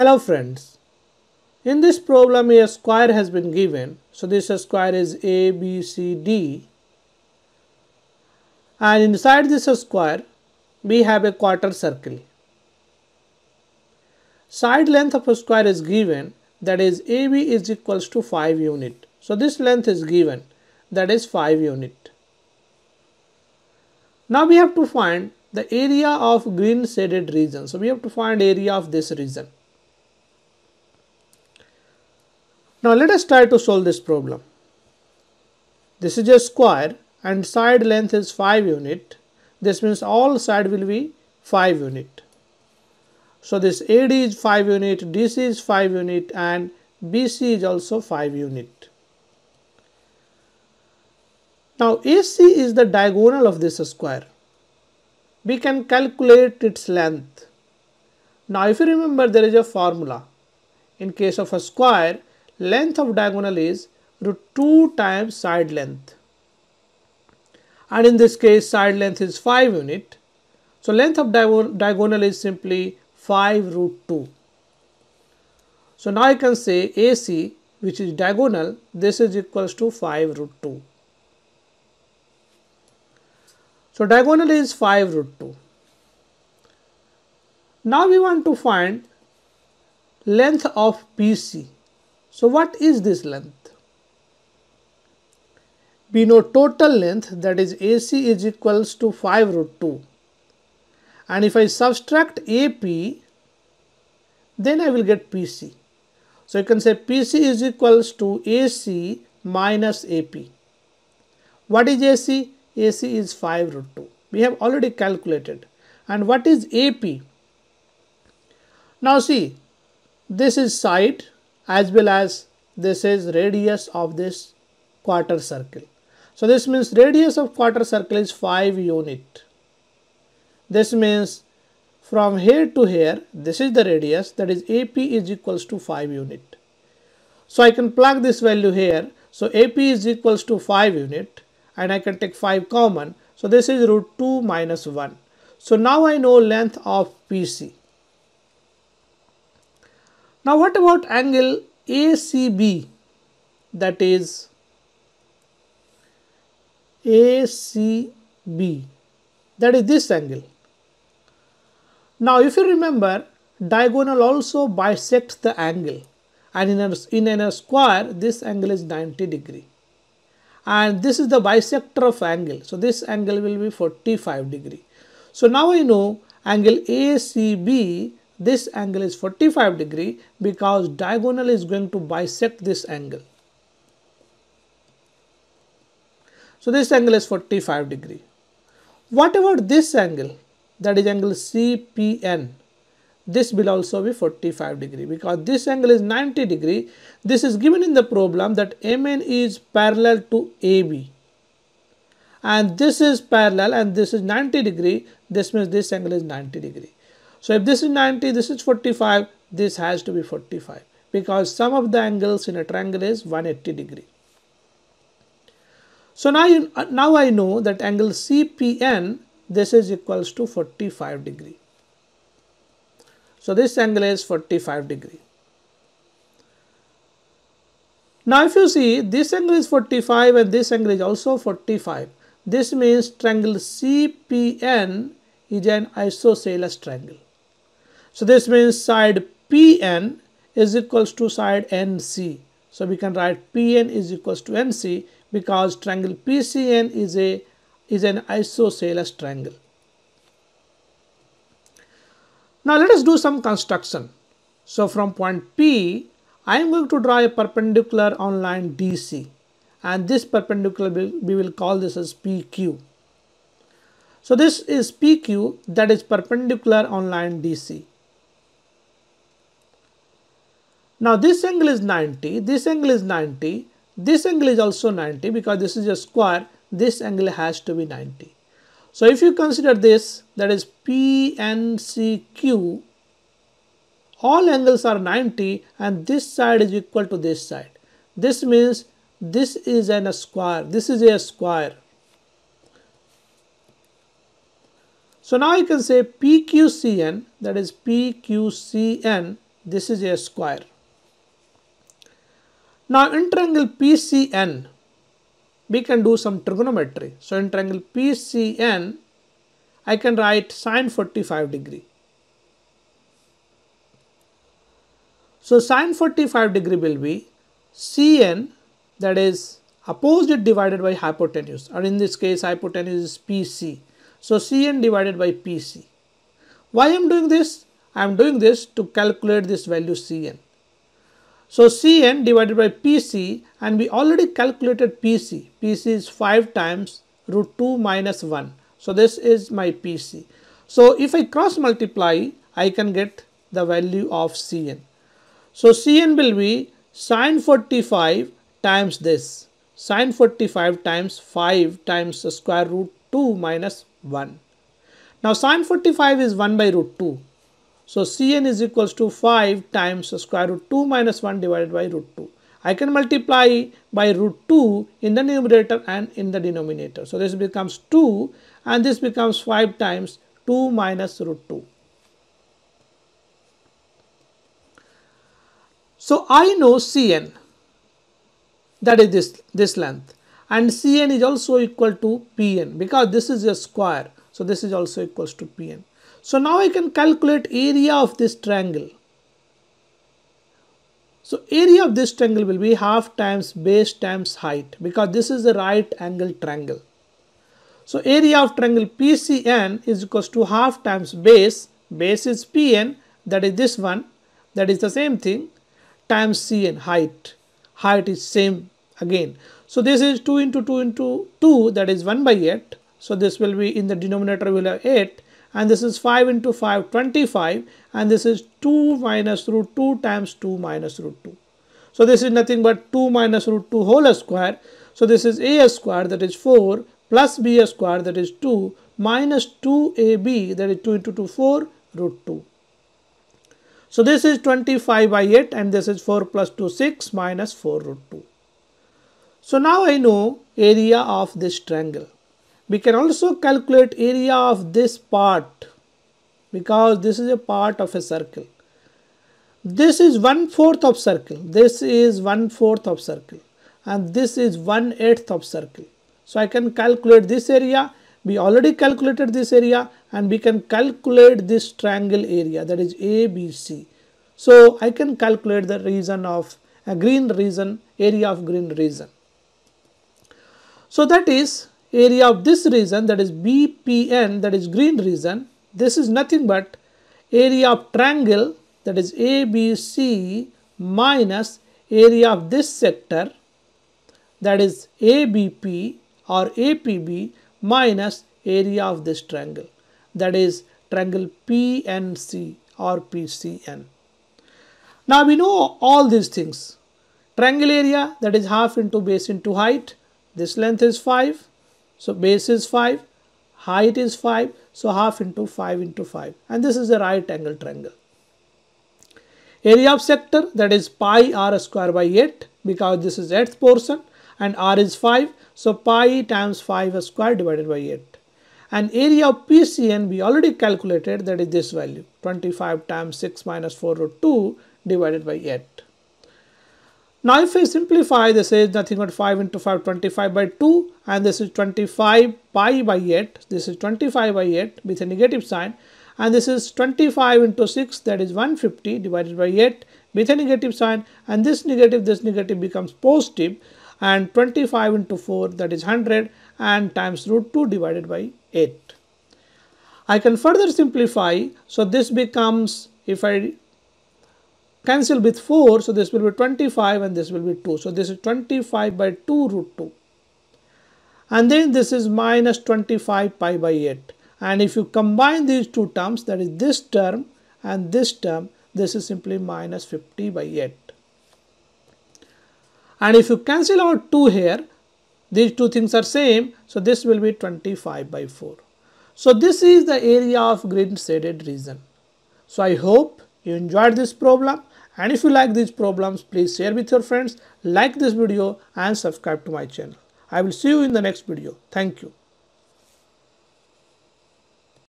Hello friends. In this problem a square has been given. So this square is ABCD and inside this square we have a quarter circle. Side length of a square is given that is AB is equals to 5 unit. So this length is given that is 5 unit. Now we have to find the area of green shaded region. So we have to find area of this region. Now let us try to solve this problem. This is a square and side length is 5 unit. This means all side will be 5 unit. So this AD is 5 unit, DC is 5 unit and BC is also 5 unit. Now AC is the diagonal of this square. We can calculate its length. Now if you remember there is a formula. In case of a square, length of diagonal is root 2 times side length. And in this case side length is 5 unit. So length of diagonal is simply 5 root 2. So now I can say AC which is diagonal this is equals to 5 root 2. So diagonal is 5 root 2. Now we want to find length of PC. So what is this length? We know total length that is AC is equals to 5 root 2 and if I subtract AP then I will get PC. So you can say PC is equals to AC minus AP. What is AC? AC is 5 root 2. We have already calculated. And what is AP? Now see, this is side as well as this is radius of this quarter circle. So this means radius of quarter circle is 5 unit. This means from here to here, this is the radius that is AP is equals to 5 unit. So I can plug this value here. So AP is equals to 5 unit and I can take 5 common. So this is root 2 minus 1. So now I know length of PC. Now what about angle ACB that is ACB that is this angle. Now if you remember diagonal also bisects the angle and in a, in a square this angle is 90 degree and this is the bisector of angle. So this angle will be 45 degree. So now I know angle ACB this angle is 45 degree because diagonal is going to bisect this angle. So this angle is 45 degree. What about this angle that is angle CPN this will also be 45 degree because this angle is 90 degree. This is given in the problem that MN is parallel to AB and this is parallel and this is 90 degree this means this angle is 90 degree. So if this is 90 this is 45 this has to be 45 because sum of the angles in a triangle is 180 degree. So now, you, uh, now I know that angle CPN this is equals to 45 degree. So this angle is 45 degree. Now if you see this angle is 45 and this angle is also 45. This means triangle CPN is an isosceles triangle. So this means side PN is equals to side NC. So we can write PN is equals to NC because triangle PCN is a is an isosceles triangle. Now let us do some construction. So from point P, I am going to draw a perpendicular on line DC and this perpendicular we will call this as PQ. So this is PQ that is perpendicular on line DC. Now this angle is 90, this angle is 90, this angle is also 90 because this is a square, this angle has to be 90. So if you consider this that is PNCQ all angles are 90 and this side is equal to this side. This means this is an a square, this is a square. So now you can say PQCN that is PQCN this is a square. Now in triangle PCN, we can do some trigonometry. So in triangle PCN, I can write sine 45 degree. So sine 45 degree will be Cn that is opposite divided by hypotenuse or in this case hypotenuse is PC. So Cn divided by PC. Why I am doing this? I am doing this to calculate this value Cn. So Cn divided by Pc and we already calculated Pc. Pc is 5 times root 2 minus 1. So this is my Pc. So if I cross multiply, I can get the value of Cn. So Cn will be sine 45 times this. Sine 45 times 5 times square root 2 minus 1. Now sine 45 is 1 by root 2. So Cn is equals to 5 times square root 2 minus 1 divided by root 2. I can multiply by root 2 in the numerator and in the denominator. So this becomes 2 and this becomes 5 times 2 minus root 2. So I know Cn that is this, this length and Cn is also equal to Pn because this is a square. So this is also equals to Pn. So now I can calculate area of this triangle. So area of this triangle will be half times base times height because this is a right angle triangle. So area of triangle PCN is equals to half times base, base is PN that is this one that is the same thing times CN height, height is same again. So this is 2 into 2 into 2 that is 1 by 8. So this will be in the denominator will have 8 and this is 5 into 5 25 and this is 2 minus root 2 times 2 minus root 2. So this is nothing but 2 minus root 2 whole square. So this is a square that is 4 plus b square that is 2 minus 2ab that is 2 into 2 4 root 2. So this is 25 by 8 and this is 4 plus 2 6 minus 4 root 2. So now I know area of this triangle. We can also calculate area of this part because this is a part of a circle. This is one fourth of circle. This is one fourth of circle and this is one eighth of circle. So I can calculate this area. We already calculated this area and we can calculate this triangle area that is ABC. So I can calculate the region of a green region, area of green region. So that is area of this region that is BPN that is green region this is nothing but area of triangle that is ABC minus area of this sector that is ABP or APB minus area of this triangle that is triangle PNC or PCN. Now we know all these things. Triangle area that is half into base into height. This length is 5 so base is 5, height is 5, so half into 5 into 5 and this is a right angle triangle. Area of sector that is pi r square by 8 because this is 8th portion and r is 5 so pi times 5 square divided by 8 and area of PCN we already calculated that is this value 25 times 6 minus 4 root 2 divided by 8. Now if I simplify this is nothing but 5 into 5 25 by 2 and this is 25 pi by 8 this is 25 by 8 with a negative sign and this is 25 into 6 that is 150 divided by 8 with a negative sign and this negative this negative becomes positive and 25 into 4 that is 100 and times root 2 divided by 8. I can further simplify so this becomes if I cancel with 4 so this will be 25 and this will be 2 so this is 25 by 2 root 2 and then this is minus 25 pi by 8 and if you combine these two terms that is this term and this term this is simply minus 50 by 8 and if you cancel out 2 here these two things are same so this will be 25 by 4 so this is the area of green shaded region. So i hope you enjoyed this problem and if you like these problems, please share with your friends, like this video and subscribe to my channel. I will see you in the next video. Thank you.